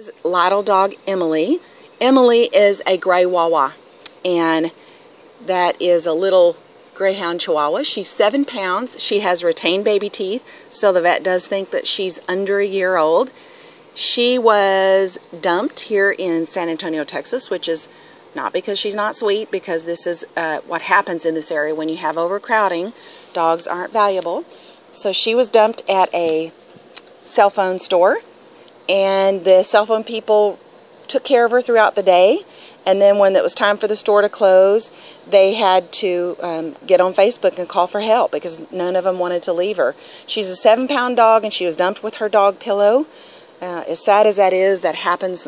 is Lytle dog Emmalee. Emmalee is a gray Wawa, and that is a little greyhound chihuahua. She's seven pounds. She has retained baby teeth, so the vet does think that she's under a year old. She was dumped here in San Antonio, Texas, which is not because she's not sweet, because this is uh, what happens in this area when you have overcrowding. Dogs aren't valuable. So she was dumped at a cell phone store and the cell phone people took care of her throughout the day. And then when it was time for the store to close, they had to um, get on Facebook and call for help because none of them wanted to leave her. She's a seven pound dog and she was dumped with her dog pillow. Uh, as sad as that is, that happens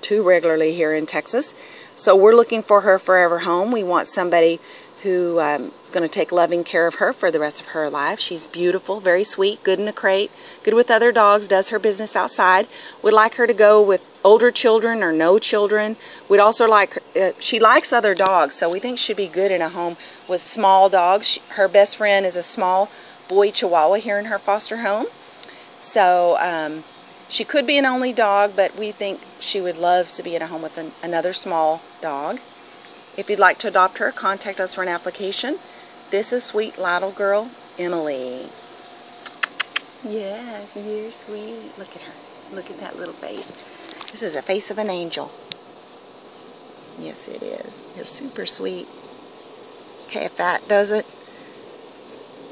too regularly here in Texas. So we're looking for her forever home. We want somebody who um, is going to take loving care of her for the rest of her life. She's beautiful, very sweet, good in a crate, good with other dogs, does her business outside. We'd like her to go with older children or no children. We'd also like, uh, she likes other dogs, so we think she'd be good in a home with small dogs. She, her best friend is a small boy chihuahua here in her foster home. So um, she could be an only dog, but we think she would love to be in a home with an, another small dog. If you'd like to adopt her, contact us for an application. This is sweet little girl, Emmalee. Yes, you're sweet. Look at her. Look at that little face. This is a face of an angel. Yes, it is. You're super sweet. Okay, if that doesn't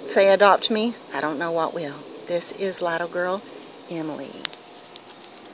say adopt me, I don't know what will. This is little girl, Emmalee.